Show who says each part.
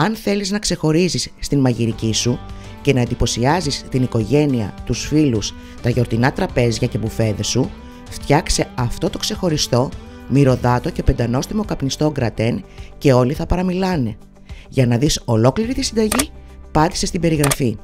Speaker 1: Αν θέλεις να ξεχωρίζεις στην μαγειρική σου και να εντυπωσιάζεις την οικογένεια, τους φίλους, τα γιορτινά τραπέζια και μπουφέδες σου, φτιάξε αυτό το ξεχωριστό, μυρωδάτο και πεντανόστιμο καπνιστό γκρατέν και όλοι θα παραμιλάνε. Για να δεις ολόκληρη τη συνταγή, πάτησε στην περιγραφή.